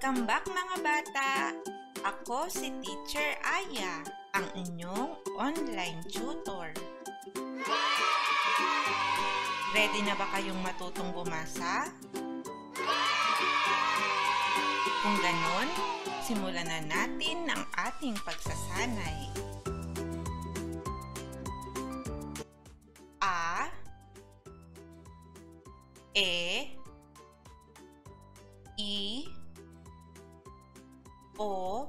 Welcome back mga bata! Ako si Teacher Aya, ang inyong online tutor. Ready na ba kayong matutong bumasa? Kung ganon, simulan na natin ang ating pagsasanay. A E I O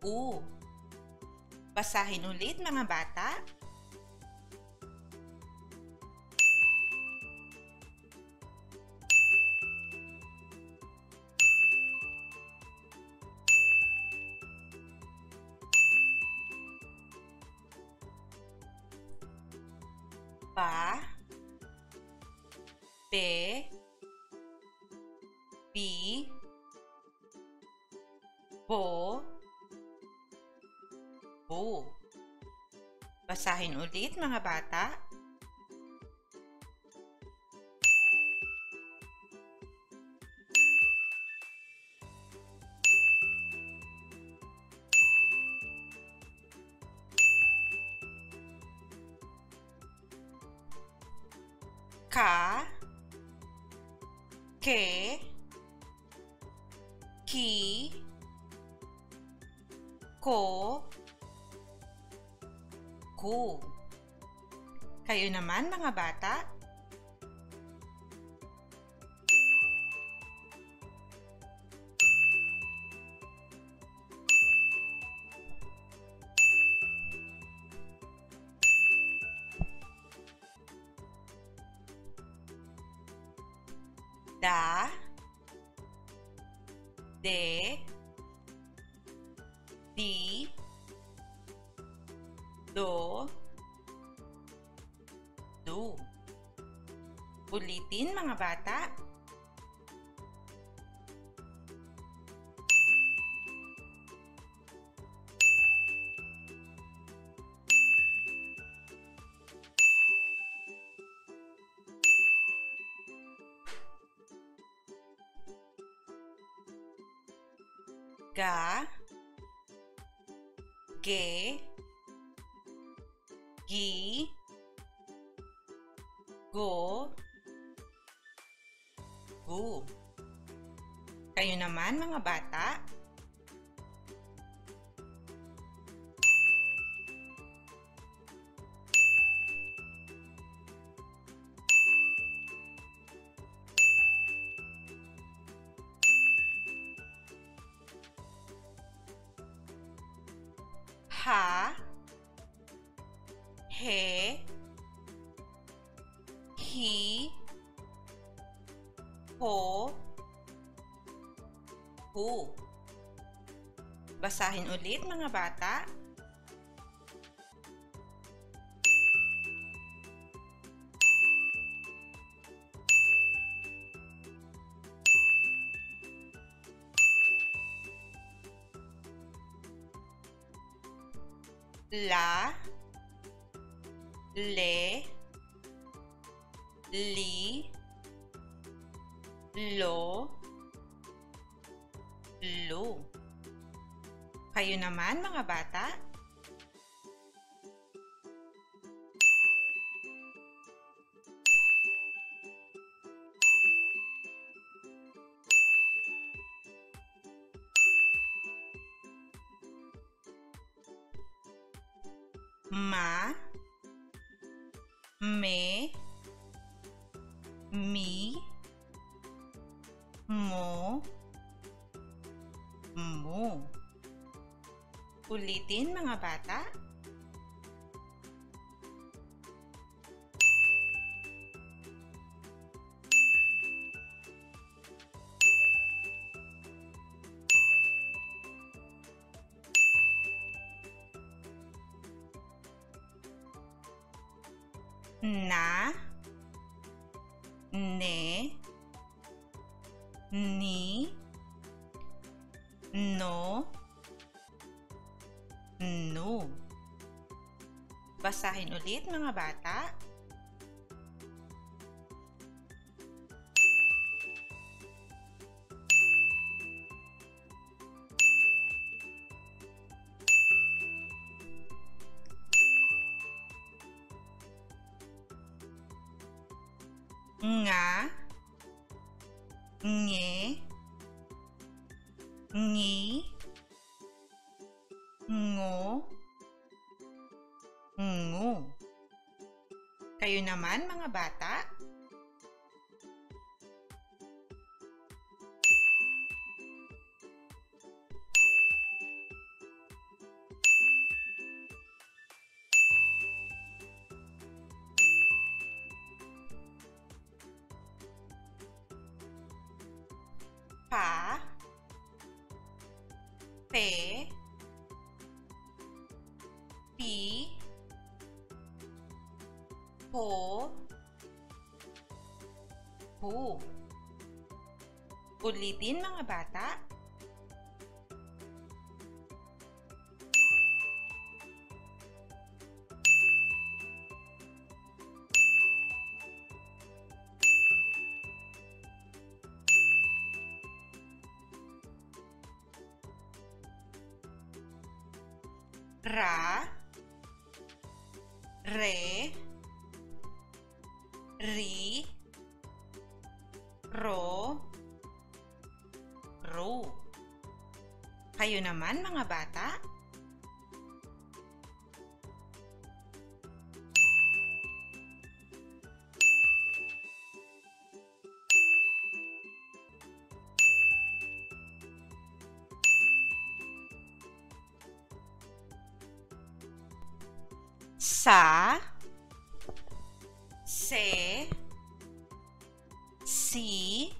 U Basahin ulit mga bata. Ba Be Bo Basahin ulit mga bata. Ka Ke Ki Ko Ku Kayo naman mga bata? Da. De. Di Do Do Ulitin mga bata. Ga. Ge Gi Go. Gu Kayo naman mga bata? Ha He. Hi Ho. Hu. Basahin ulit mga bata. La Le Li Lo Lu Kayo naman mga bata? Ma Me Mi Mo Mu Ulitin mga bata. Na. Ne. Ni. No. No Basahin ulit mga bata. Nga, nge, ngi, ngo, ngu. Kayo naman mga bata? Pa, pe, pi, po, pu. Ulitin mga bata. Ra, re, ri, ro, ru. Kayo naman mga bata? Sa, se, si,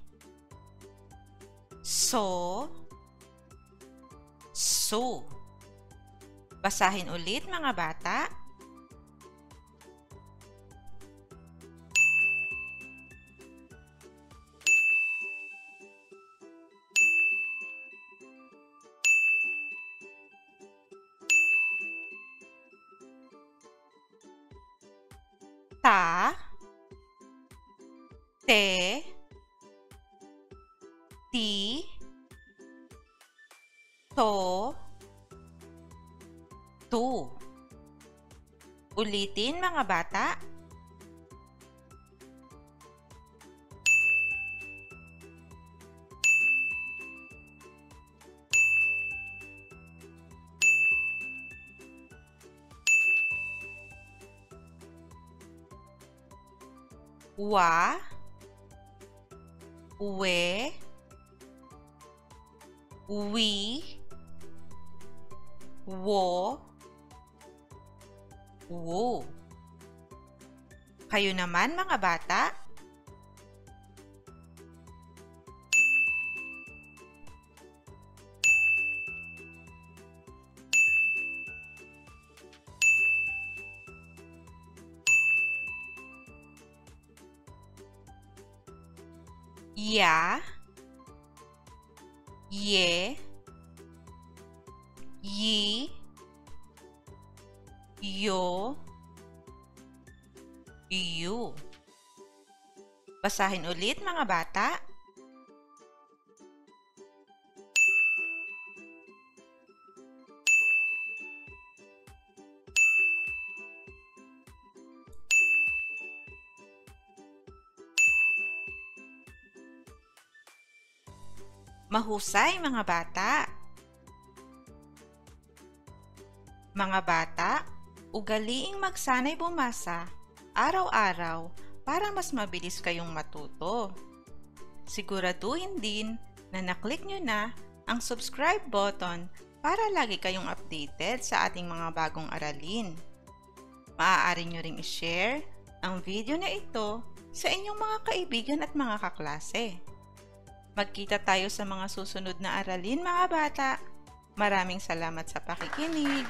so, su. Basahin ulit mga bata. Ta, te, ti, to, tu. Ulitin mga bata. Wa, we, we, wo, wo. Kayo naman mga bata? Ya, ye, yi, yo, yu. Basahin ulit mga bata. Mahusay mga bata! Mga bata, ugaliing magsanay bumasa araw-araw para mas mabilis kayong matuto. Siguraduhin din na naklik nyo na ang subscribe button para lagi kayong updated sa ating mga bagong aralin. Maaari nyo ring i-share ang video na ito sa inyong mga kaibigan at mga kaklase. Magkita tayo sa mga susunod na aralin mga bata. Maraming salamat sa pakikinig.